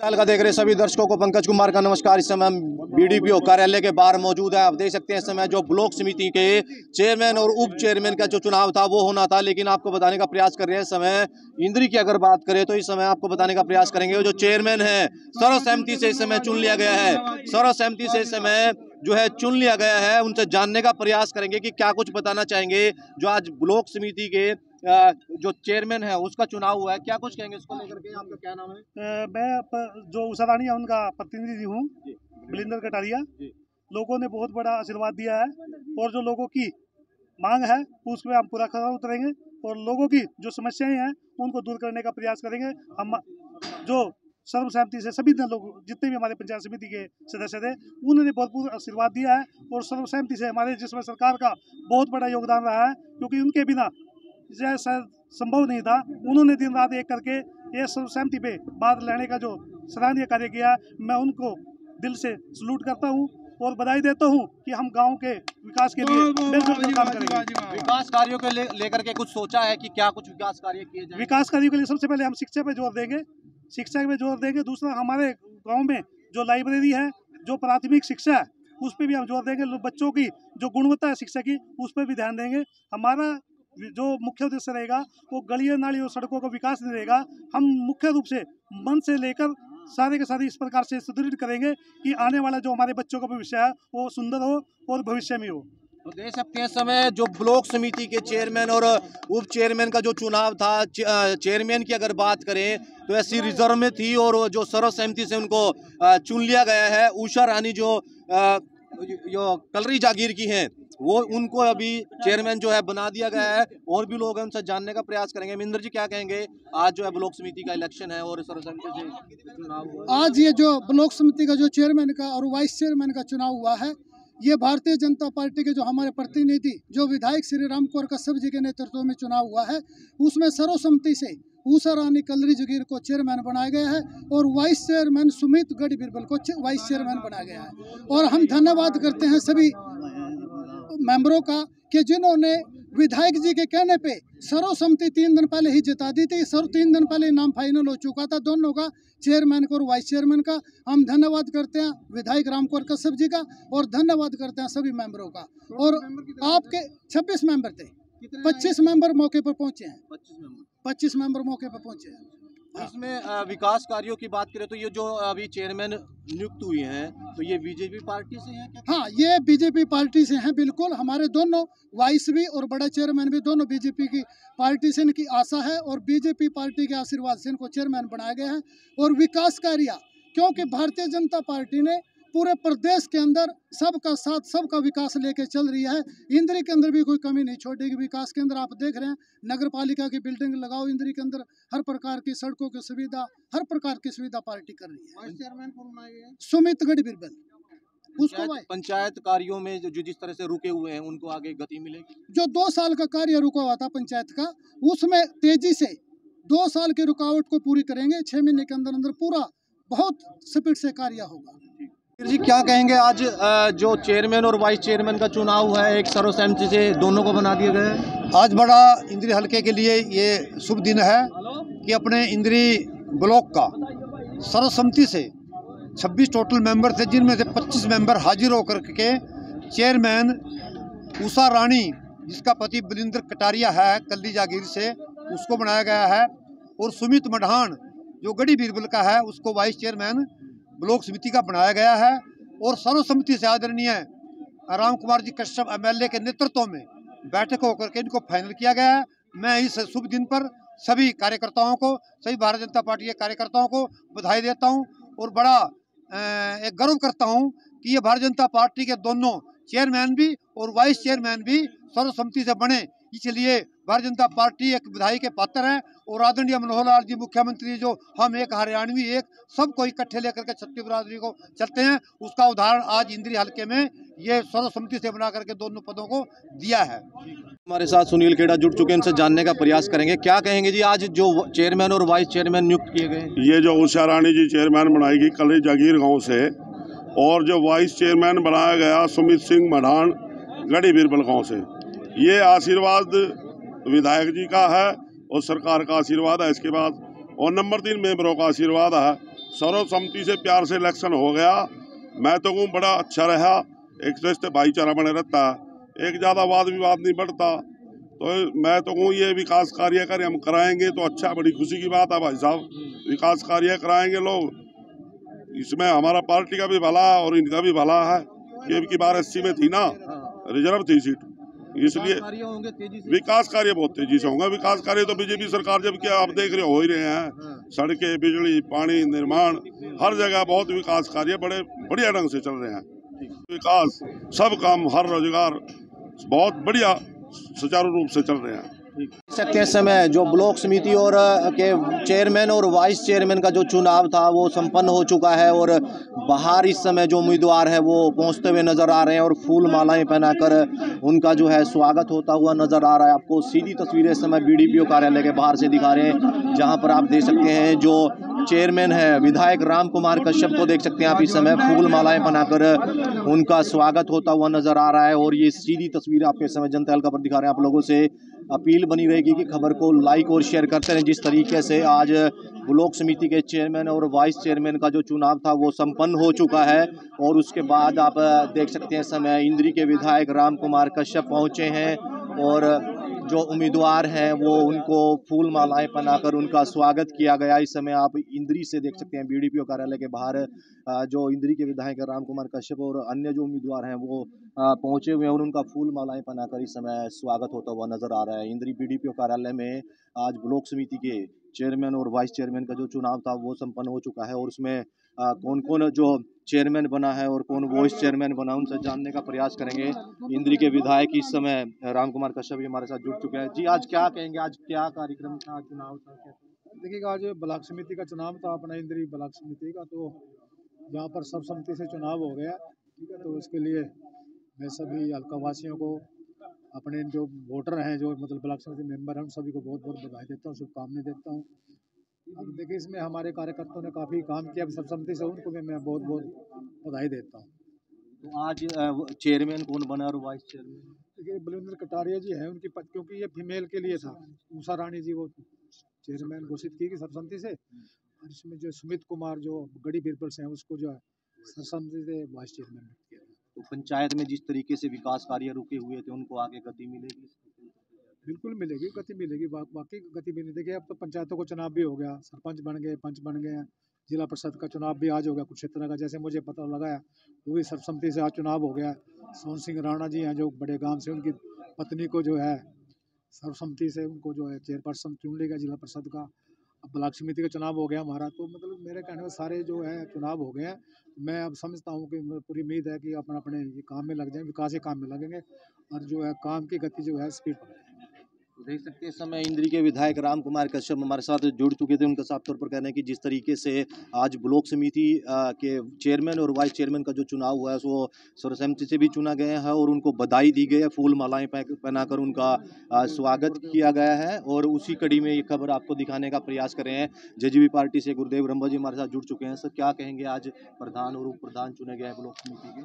साल का देख रहे सभी दर्शकों को पंकज कुमार का नमस्कार। इस समय हम बीडीपीओ कार्यालय के बाहर मौजूद है। आप देख सकते हैं इस समय जो ब्लॉक समिति के चेयरमैन और उप चेयरमैन का जो चुनाव था, वो होना था। लेकिन आपको बताने का प्रयास कर रहे हैं समय इंद्री की अगर बात करें तो इस समय आपको बताने का प्रयास करेंगे जो चेयरमैन है, सर्वसहमति से इस समय चुन लिया गया है। सर्वसहमति से इस समय जो है चुन लिया गया है। उनसे जानने का प्रयास करेंगे कि क्या कुछ बताना चाहेंगे। जो आज ब्लॉक समिति के जो चेयरमैन है उसका चुनाव हुआ है। क्या कुछ कहेंगे इसको लेकर के? आपका क्या नाम है? मैं जो उषा रानी है उनका प्रतिनिधि हूँ। बलिंदर कटारिया। लोगों ने बहुत बड़ा आशीर्वाद दिया है और जो लोगों की मांग है उस पर हम पूरा खरा उतरेंगे और लोगों की जो समस्याएँ हैं उनको दूर करने का प्रयास करेंगे। हम जो सर्वसहमति से सभी लोग जितने भी हमारे पंचायत समिति के सदस्य थे उन्होंने भरपूर आशीर्वाद दिया है और सर्वसहमति से हमारे जिसमें सरकार का बहुत बड़ा योगदान रहा है क्योंकि उनके बिना जैसा संभव नहीं था। उन्होंने दिन रात एक करके ये सहमति पे बात लेने का जो सराहनीय कार्य किया मैं उनको दिल से सलूट करता हूँ और बधाई देता हूँ कि हम गाँव के विकास के लिए बिल्कुल काम करेंगे। विकास कार्यों के लेकर के कुछ सोचा है कि क्या कुछ विकास कार्य किए जाए विकास कार्यों के लिए सबसे पहले हम शिक्षा पे ज़ोर देंगे। शिक्षा पे ज़ोर देंगे। दूसरा हमारे गाँव में जो लाइब्रेरी है जो प्राथमिक शिक्षा है उस पर भी हम ज़ोर देंगे। बच्चों की जो गुणवत्ता है शिक्षा की उस पर भी ध्यान देंगे। हमारा जो मुख्य उद्देश्य रहेगा वो गलियों नाली और सड़कों का विकास नहीं रहेगा। हम मुख्य रूप से मन से लेकर सारे के सारे इस प्रकार से सुदृढ़ करेंगे कि आने वाला जो हमारे बच्चों का भविष्य है वो सुंदर हो और भविष्य में हो। तो देख सकते हैं समय जो ब्लॉक समिति के चेयरमैन और उप चेयरमैन का जो चुनाव था चेयरमैन की अगर बात करें तो ऐसी रिज़र्व में थी और जो सर्वसहमति से उनको चुन लिया गया है। उषा रानी जो जो कलरी जागीर की हैं वो उनको अभी चेयरमैन जो है बना दिया गया है, और भी लोग हैं, उनसे जानने का प्रयास करेंगे। मिंदर जी क्या कहेंगे? आज जो है ब्लॉक समिति का इलेक्शन है, और आज ये जो ब्लॉक समिति का जो चेयरमैन का और वाइस चेयरमैन का चुनाव हुआ है, ये भारतीय जनता पार्टी के जो हमारे प्रतिनिधि, जो विधायक श्री राम कौर कश्यप जी के नेतृत्व में चुनाव हुआ है, उसमें सर्वसम्मति से ऊषा रानी कलरी जगीर को चेयरमैन बनाया गया है, और वाइस चेयरमैन सुमित गढ़ बिरबल को वाइस चेयरमैन बनाया गया है। और हम धन्यवाद करते हैं सभी मेंबरों का कि जिन्होंने विधायक जी के कहने पे सर्वसम्मति तीन दिन पहले ही जिता दी थी। सर्व तीन दिन पहले नाम फाइनल हो चुका था। दोनों का चेयरमैन का और वाइस चेयरमैन का। हम धन्यवाद करते हैं विधायक रामकुमार कश्यप जी का और धन्यवाद करते हैं सभी मेंबरों का। और आपके 26 मेंबर थे। 25 मेंबर मौके पर पहुँचे हैं। पच्चीस मेंबर मौके पर पहुँचे हाँ। इसमें विकास कार्यों की बात करें तो ये जो अभी चेयरमैन नियुक्त हुए हैं तो ये बीजेपी पार्टी से हैं हाँ ये बीजेपी पार्टी से हैं, बिल्कुल। हमारे दोनों वाइस भी और बड़ा चेयरमैन भी, दोनों बीजेपी की पार्टी से इनकी आशा है और बीजेपी पार्टी के आशीर्वाद से इनको चेयरमैन बनाया गया है। और विकास कार्य, क्योंकि भारतीय जनता पार्टी ने पूरे प्रदेश के अंदर सबका साथ सबका विकास लेके चल रही है। इंद्री के अंदर भी कोई कमी नहीं छोड़ेगी विकास के अंदर आप देख रहे हैं नगर पालिका की बिल्डिंग लगाओ इंद्री के अंदर हर प्रकार की सड़कों की सुविधा हर प्रकार की सुविधा पार्टी कर रही है। सुमित गढ़ बिरबल उसको पंचायत कार्यों में जो जिस तरह से रुके हुए हैं उनको आगे गति मिलेगी? जो दो साल का कार्य रुका हुआ था पंचायत का उसमें तेज़ी से दो साल की रुकावट को पूरी करेंगे छह महीने के अंदर अंदर पूरा बहुत स्पीड से कार्य होगा। जी क्या कहेंगे आज जो चेयरमैन और वाइस चेयरमैन का चुनाव हुआ है एक सर्वसहमति से दोनों को बना दिया गया है? आज बड़ा इंद्री हल्के के लिए ये शुभ दिन है कि अपने इंद्री ब्लॉक का सर्वसम्मति से 26 टोटल मेंबर थे जिनमें से 25 मेंबर हाजिर होकर के चेयरमैन उषा रानी जिसका पति बलिंदर कटारिया है कल्ली जागीर से उसको बनाया गया है। और सुमित मढ़ान जो गढ़ी बीरबल का है उसको वाइस चेयरमैन ब्लॉक समिति का बनाया गया है और सर्वसम्मति से आदरणीय राम कुमार जी कश्यप एमएलए के नेतृत्व में बैठक होकर के इनको फाइनल किया गया है। मैं इस शुभ दिन पर सभी कार्यकर्ताओं को, सभी भारतीय जनता पार्टी के कार्यकर्ताओं को बधाई देता हूँ और बड़ा एक गर्व करता हूँ कि ये भारतीय जनता पार्टी के दोनों चेयरमैन भी और वाइस चेयरमैन भी सर्वसम्मति से बने। इसलिए भारतीय जनता पार्टी एक बधाई के पात्र है और आदरणीय मनोहर लाल जी मुख्यमंत्री जो हम एक हरियाणवी एक सबको इकट्ठे लेकर के छत्तीस बरादरी को चलते हैं उसका उदाहरण आज इंद्री हल्के में ये सर्वसम्मति से बना करके दोनों पदों को दिया है। हमारे साथ सुनील खेड़ा जुड़ चुके हैं इनसे जानने का प्रयास करेंगे। क्या कहेंगे जी आज जो चेयरमैन और वाइस चेयरमैन नियुक्त किए गए ये जो उषा रानी जी चेयरमैन बनाएगी कल जागीर गाँव से और जो वाइस चेयरमैन बनाया गया सुमित सिंह मढ़ान गढ़ी बीरबल गाँव से। ये आशीर्वाद विधायक जी का है और सरकार का आशीर्वाद है। इसके बाद और नंबर तीन मेंबरों का आशीर्वाद है। सर्वसम्मति से प्यार से इलेक्शन हो गया। मैं तो कहूँ बड़ा अच्छा रहा। एक तो इससे भाईचारा बने रहता। है एक ज़्यादा वाद विवाद नहीं बढ़ता। तो मैं तो कहूँ ये विकास कार्य कार्य हम कराएँगे तो अच्छा बड़ी खुशी की बात है भाई साहब। विकास कार्य कराएँगे लोग। इसमें हमारा पार्टी का भी भला और इनका भी भला है। ये की बार अस्सी में थी ना? रिज़र्व थी सीट। इसलिए विकास कार्य बहुत तेज़ी से होंगे। विकास कार्य तो बीजेपी सरकार जब क्या आप देख रहे हो ही रहे हैं। सड़कें बिजली पानी निर्माण हर जगह बहुत विकास कार्य बड़े बढ़िया ढंग से चल रहे हैं। विकास सब काम हर रोज़गार बहुत बढ़िया सुचारू रूप से चल रहे हैं। सकते हैं समय जो ब्लॉक समिति और के चेयरमैन और वाइस चेयरमैन का जो चुनाव था, वो संपन्न हो चुका है और बाहर इस समय जो उम्मीदवार है, वो पहुँचते हुए नज़र आ रहे हैं और फूल मालाएँ पहनाकर उनका जो है स्वागत होता हुआ नज़र आ रहा है। आपको सीधी तस्वीरें इस समय बीडीपीओ कार्यालय के बाहर से दिखा रहे हैं, जहाँ पर आप देख सकते हैं जो चेयरमैन है, विधायक राम कुमार कश्यप को देख सकते हैं आप इस समय फूल मालाएँ बनाकर उनका स्वागत होता हुआ नज़र आ रहा है और ये सीधी तस्वीर आपके समय जनता हल्का पर दिखा रहे हैं। आप लोगों से अपील बनी रहेगी कि खबर को लाइक और शेयर करते रहें। जिस तरीके से आज ब्लॉक समिति के चेयरमैन और वाइस चेयरमैन का जो चुनाव था, वो संपन्न हो चुका है और उसके बाद आप देख सकते हैं समय इंद्री के विधायक राम कुमार कश्यप पहुँचे हैं और जो उम्मीदवार हैं, वो उनको फूल मालाएँ पहनाकर उनका स्वागत किया गया। इस समय आप इंद्री से देख सकते हैं, बीडीपीओ कार्यालय के बाहर जो इंद्री के विधायक राम कुमार कश्यप और अन्य जो उम्मीदवार हैं, वो पहुँचे हुए हैं और उनका फूल मालाएँ पहनाकर इस समय स्वागत होता हुआ नज़र आ रहा है। इंद्री बीडीपीओ कार्यालय में आज ब्लॉक समिति के चेयरमैन और वाइस चेयरमैन का जो चुनाव था, वो संपन्न हो चुका है और उसमें कौन कौन जो चेयरमैन बना है और कौन वाइस चेयरमैन बना उनसे जानने का प्रयास करेंगे। इंद्री के विधायक इस समय राम कुमार कश्यप भी हमारे साथ जुड़ चुके हैं। जी, आज क्या कहेंगे? आज क्या कार्यक्रम था, चुनाव था? देखिएगा आज ब्लॉक समिति का चुनाव था, अपना इंद्री ब्लॉक समिति का तो यहाँ पर सब समिति से चुनाव हो गया, ठीक है? तो इसके लिए मैं सभी हल्कावासियों को, अपने जो वोटर हैं, जो मतलब ब्लॉक समिति मेंबर हैं, उन सभी को बहुत बहुत बधाई देता हूँ, शुभकामनाएँ देता हूँ। अब देखिए इसमें हमारे कार्यकर्ताओं ने काफ़ी काम किया। सर्वसम्मति से उनको भी मैं बहुत बहुत बधाई देता हूँ। तो आज चेयरमैन कौन बना और वाइस चेयरमैन? देखिए बलिंदर कटारिया जी हैं उनकी पद क्योंकि ये फीमेल के लिए था। उषा रानी जी वो चेयरमैन घोषित की गई सर्वसम्मति से। और इसमें जो सुमित कुमार जो गड़ी बीरबल से हैं उसको जो है से वाइस चेयरमैन किया। तो पंचायत में जिस तरीके से विकास कार्य रुके हुए थे उनको आगे गति मिलेगी? बिल्कुल मिलेगी, गति मिलेगी बाकी गति मिलेगी। देखिए, अब तो पंचायतों को चुनाव भी हो गया, सरपंच बन गए, पंच बन गए हैं जिला परिषद का चुनाव भी आज हो गया, कुछ क्षेत्र का, जैसे मुझे पता लगा है, वो भी सर्वसम्मति से आज चुनाव हो गया। सोहन सिंह राणा जी हैं, जो बड़े गाँव से, उनकी पत्नी को जो है सर्वसम्मति से उनको जो है, चेयरपर्सन चुन लिया गया जिला परिषद का। ब्लॉक समिति का चुनाव हो गया हमारा तो मतलब मेरे कहने में सारे जो है, चुनाव हो गए हैं। मैं अब समझता हूँ कि पूरी उम्मीद है कि अपन अपने ये काम में लग जाएँ, विकास के काम में लगेंगे, और जो है, काम की गति जो है, स्पीड पकड़ेंगे तो देख सकते हैं समय इंद्री के विधायक राम कुमार कश्यप हमारे साथ जुड़ चुके थे। उनका साफ़ तौर पर कहना है कि जिस तरीके से आज ब्लॉक समिति के चेयरमैन और वाइस चेयरमैन का जो चुनाव हुआ है वो सर्वसम्मति से भी चुना गया है और उनको बधाई दी गई है। फूल मालाएँ पह- पहनाकर उनका स्वागत किया गया है और उसी कड़ी में ये खबर आपको दिखाने का प्रयास कर रहे हैं। जेजीबी पार्टी से गुरुदेव रंबा जी हमारे साथ जुड़ चुके हैं। सर, क्या कहेंगे आज प्रधान और उप प्रधान चुने गए हैं ब्लॉक समिति के?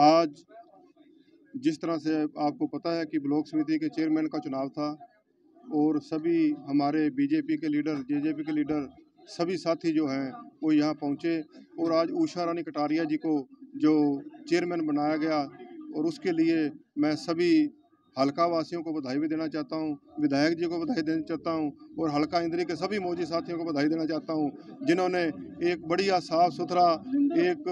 आज जिस तरह से आपको पता है कि ब्लॉक समिति के चेयरमैन का चुनाव था और सभी हमारे बीजेपी के लीडर, जेजेपी के लीडर, सभी साथी जो हैं, वो यहाँ पहुँचे और आज उषा रानी कटारिया जी को जो चेयरमैन बनाया गया और उसके लिए मैं सभी हल्का वासियों को बधाई भी देना चाहता हूँ, विधायक जी को बधाई देना चाहता हूँ और हल्का इंद्री के सभी मौजूद साथियों को बधाई देना चाहता हूँ, जिन्होंने एक बढ़िया साफ़ सुथरा एक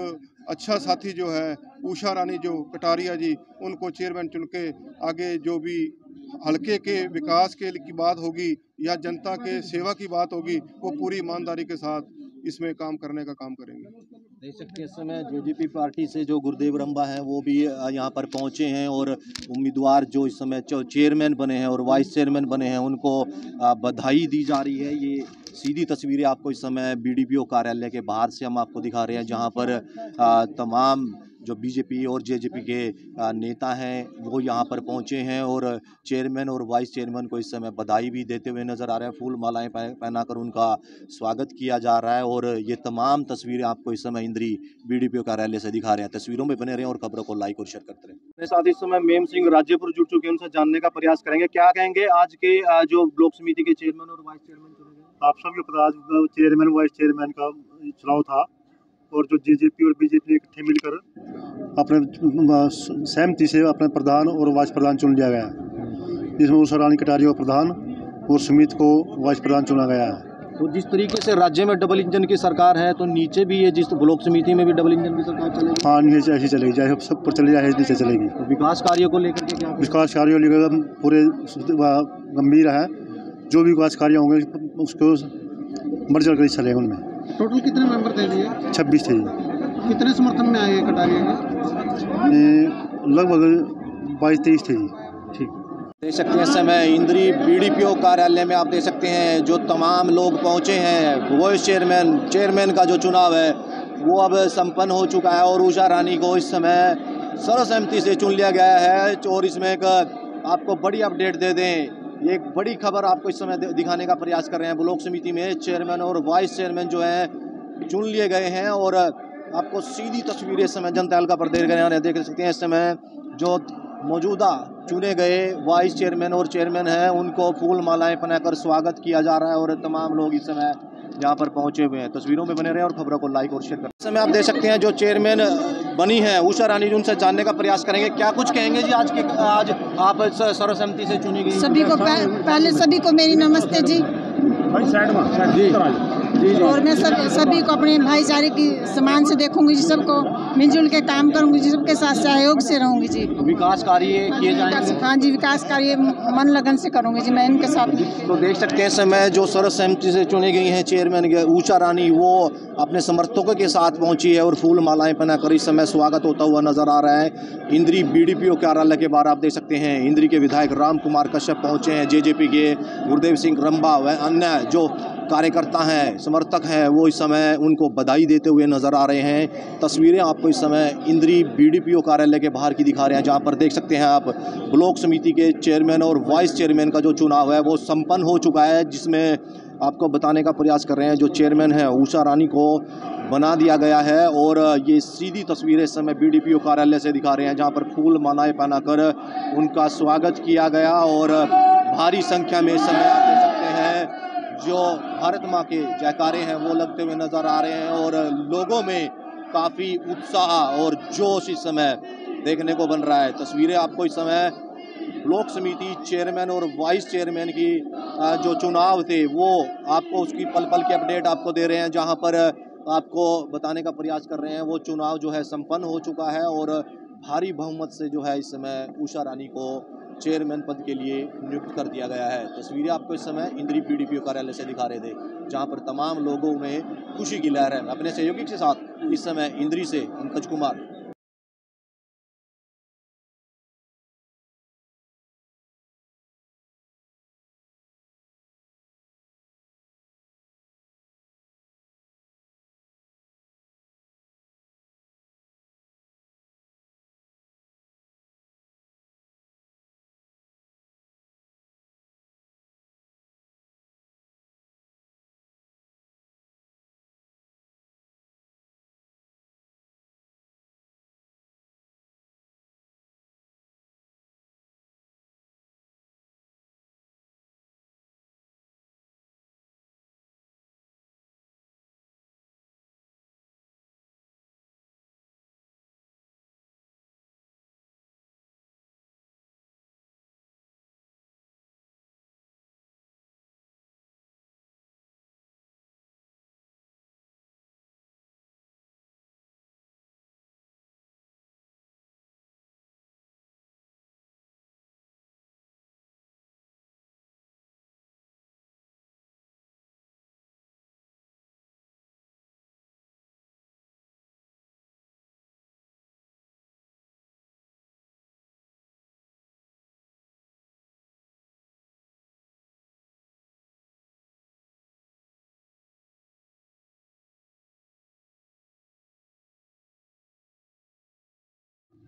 अच्छा साथी जो है, उषा रानी जो कटारिया जी, उनको चेयरमैन चुन के आगे जो भी हल्के के विकास के की बात होगी या जनता के सेवा की बात होगी, वो पूरी ईमानदारी के साथ इसमें काम करने का काम करेंगे। हैं इस समय जेजेपी पार्टी से जो गुरुदेव रंबा हैं, वो भी यहाँ पर पहुँचे हैं और उम्मीदवार जो इस समय चेयरमैन बने हैं और वाइस चेयरमैन बने हैं, उनको बधाई दी जा रही है। ये सीधी तस्वीरें आपको इस समय बीडीपीओ कार्यालय के बाहर से हम आपको दिखा रहे हैं, जहाँ पर तमाम जो बीजेपी और जेजेपी के नेता हैं, वो यहाँ पर पहुँचे हैं और चेयरमैन और वाइस चेयरमैन को इस समय बधाई भी देते हुए नज़र आ रहे हैं। फूल मालाएँ पह- पहनाकर उनका स्वागत किया जा रहा है और ये तमाम तस्वीरें आपको इस समय इंद्री बीडीपीओ कार्यालय से दिखा रहे हैं। तस्वीरों में बने रहे और खबरों को लाइक और शेयर करते रहे। मेरे साथ इस समय मेम सिंह राज्यपुर जुड़ चुके हैं, उनसे जानने का प्रयास करेंगे। क्या कहेंगे आज के जो ब्लॉक समिति के चेयरमैन और वाइस चेयरमैन? आप सबके पता आज चेयरमैन वाइस चेयरमैन का चुनाव था और जो जेजेपी और बीजेपी इकट्ठे मिलकर अपने सहमति से अपने प्रधान और वाइस प्रधान चुन लिया गया जिसमें उषा रानी कटारिया को प्रधान और सुमित को वाइस प्रधान चुना गया है। तो जिस तरीके से राज्य में डबल इंजन की सरकार है तो नीचे भी ये जिस ब्लॉक समिति में भी डबल इंजन की सरकार चलेगी? हाँ नीचे ऐसी चलेगी चाहे सब पर चले जाए नीचे चलेगी। तो विकास कार्यों को लेकर के क्या विकास कार्यों लेकर पूरे गंभीर है। जो भी विकास कार्य होंगे उसको मर्जर कर चलेगा उनमें टोटल कितने मेंबर थे जी छब्बीस थे जी। कितने समर्थन में आए कटारिया के लगभग बाईस तेईस थे जी। ठीक। देख सकते हैं समय इंद्री बीडीपीओ कार्यालय में आप देख सकते हैं जो तमाम लोग पहुँचे हैं वाइस चेयरमैन चेयरमैन का जो चुनाव है वो अब संपन्न हो चुका है और उषा रानी को इस समय सर्वसहमति से चुन लिया गया है और इसमें एक आपको बड़ी अपडेट दे दें एक बड़ी खबर आपको इस समय दिखाने का प्रयास कर रहे हैं। ब्लॉक समिति में चेयरमैन और वाइस चेयरमैन जो है, चुन लिए गए हैं और आपको सीधी तस्वीरें इस समय जनता हल्का पर देख रहे हैं। देख सकते हैं इस समय जो मौजूदा चुने गए वाइस चेयरमैन और चेयरमैन हैं, उनको फूल मालाएँ पहनाकर स्वागत किया जा रहा है और तमाम लोग इस समय यहाँ पर पहुँचे हुए हैं। तस्वीरों में बने रहे और खबरों को लाइक और शेयर करें। समय आप देख सकते हैं जो चेयरमैन बनी है उषा रानी जी उनसे जानने का प्रयास करेंगे। क्या कुछ कहेंगे जी आज के आज आप सर्वसम्मति से चुनी गई सभी को पहले सभी को मेरी नमस्ते जी। जी। जी जी और मैं सब सभी को अपने भाईचारे की समान से देखूँगी जी सबको मिलजुल के काम करूँगी जी सबके साथ सहयोग से रहूँगी जी। विकास कार्य किए जाएँगे? हाँ जी विकास कार्य मन लगन से करूँगी जी मैं इनके साथ। तो देख सकते हैं समय जो सर्वसहमति से चुनी गई हैं चेयरमैन के ऊषा रानी वो अपने समर्थकों के साथ पहुँची है और फूल मालाएँ पहनाकर इस समय स्वागत होता हुआ नज़र आ रहा है। इंद्री बीडीपीओ कार्यालय के बाहर आप देख सकते हैं इंद्री के विधायक राम कुमार कश्यप पहुँचे हैं जेजेपी के गुरुदेव सिंह रंबा व अन्य जो कार्यकर्ता हैं, समर्थक हैं, वो इस समय उनको बधाई देते हुए नज़र आ रहे हैं। तस्वीरें आपको इस समय इंद्री बीडीपीओ कार्यालय के बाहर की दिखा रहे हैं, जहाँ पर देख सकते हैं आप, ब्लॉक समिति के चेयरमैन और वाइस चेयरमैन का जो चुनाव है, वो संपन्न हो चुका है, जिसमें आपको बताने का प्रयास कर रहे हैं, जो चेयरमैन है उषा रानी को बना दिया गया है, और ये सीधी तस्वीरें इस समय बीडीपीओ कार्यालय से दिखा रहे हैं, जहाँ पर फूल मालाएँ पहनाकर उनका स्वागत किया गया, और भारी संख्या में इस समय जो भारत माँ के जयकारे हैं, वो लगते हुए नज़र आ रहे हैं और लोगों में काफ़ी उत्साह और जोश इस समय देखने को बन रहा है। तस्वीरें आपको इस समय ब्लॉक समिति चेयरमैन और वाइस चेयरमैन की जो चुनाव थे, वो आपको उसकी पल पल की अपडेट आपको दे रहे हैं, जहाँ पर आपको बताने का प्रयास कर रहे हैं, वो चुनाव जो है संपन्न हो चुका है और भारी बहुमत से जो है इस समय उषा रानी को चेयरमैन पद के लिए नियुक्त कर दिया गया है। तस्वीरें आपको इस समय इंद्री पीडीपीओ कार्यालय से दिखा रहे थे, जहाँ पर तमाम लोगों में खुशी की लहर है। अपने सहयोगी के साथ इस समय इंद्री से पंकज कुमार।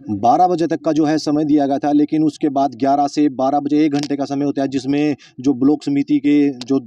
बारह बजे तक का जो है समय दिया गया था, लेकिन उसके बाद ग्यारह से बारह बजे एक घंटे का समय होता है, जिसमें जो ब्लॉक समिति के जो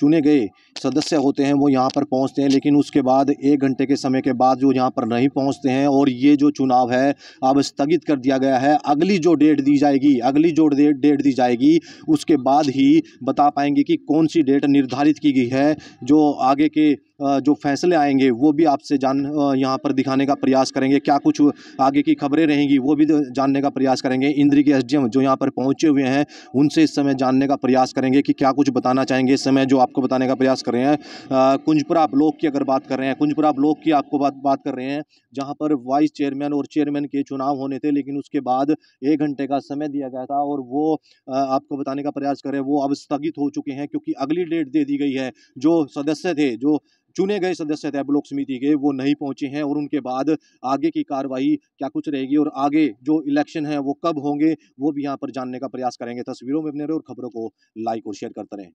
चुने गए सदस्य होते हैं, वो यहाँ पर पहुँचते हैं, लेकिन उसके बाद एक घंटे के समय के बाद जो यहाँ पर नहीं पहुँचते हैं, और ये जो चुनाव है, अब स्थगित कर दिया गया है। अगली जो डेट दी जाएगी, अगली जो डेट दी जाएगी, उसके बाद ही बता पाएँगे कि कौन सी डेट निर्धारित की गई है, जो आगे के जो फैसले आएँगे, वो भी आपसे जान यहाँ पर दिखाने का प्रयास करेंगे। क्या कुछ आगे की खबरें रहेंगी, वो भी जानने का प्रयास करेंगे। इंद्री के एस जो यहाँ पर पहुँचे हुए हैं, उनसे इस समय जानने का प्रयास करेंगे कि क्या कुछ बताना चाहेंगे। इस समय जो आपको बताने का प्रयास कर रहे हैं कुंजपुरा ब्लॉक की अगर बात कर रहे हैं, कुंजपुरा ब्लॉक की आपको बात बात कर रहे हैं, जहाँ पर वाइस चेयरमैन और चेयरमैन के चुनाव होने थे, लेकिन उसके बाद एक घंटे का समय दिया गया था और वो आपको बताने का प्रयास करें वो अब स्थगित हो चुके हैं, क्योंकि अगली डेट दे दी गई है। जो सदस्य थे, जो चुने गए सदस्य थे ब्लॉक समिति के, वो नहीं पहुँचे हैं और उनके बाद आगे की कार्रवाई क्या कुछ रहेगी और आगे जो इलेक्शन है, वो कब होंगे, वो भी यहाँ पर जानने का प्रयास करेंगे। तस्वीरों में अपने और खबरों को लाइक और शेयर करते रहें।